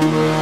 Yeah.